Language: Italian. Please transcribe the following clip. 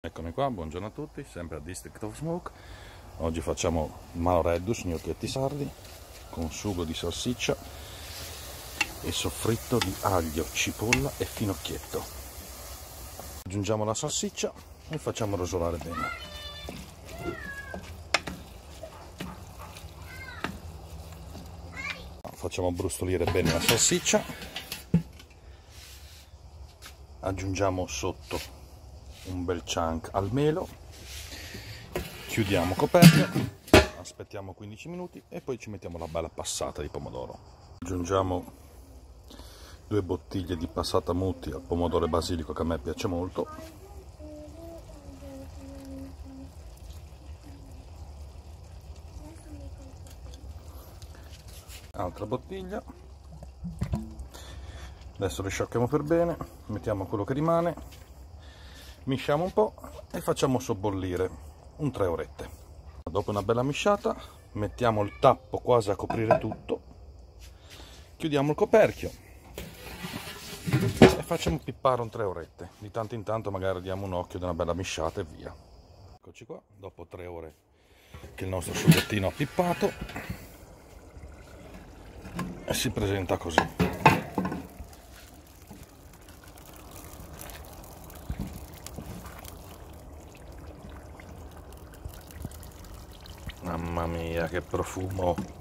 Eccomi qua, buongiorno a tutti, sempre a District of Smoke. Oggi facciamo malo reddus, gnocchetti sardi, con sugo di salsiccia e soffritto di aglio, cipolla e finocchietto. Aggiungiamo la salsiccia e facciamo rosolare bene. Facciamo brustolire bene la salsiccia. Aggiungiamo sotto un bel chunk al melo. Chiudiamo coperchio aspettiamo 15 minuti e poi ci mettiamo la bella passata di pomodoro. Aggiungiamo due bottiglie di passata mutti al pomodoro e basilico che a me piace molto. Altra bottiglia. Adesso risciacquiamo per bene mettiamo quello che rimane mischiamo un po' e facciamo sobbollire un 3 orette. Dopo una bella misciata mettiamo il tappo quasi a coprire tutto chiudiamo il coperchio e facciamo pippare un 3 orette. Di tanto in tanto magari diamo un occhio di una bella misciata e via. Eccoci qua dopo 3 ore che il nostro sughettino ha pippato e si presenta così Mamma mia, che profumo!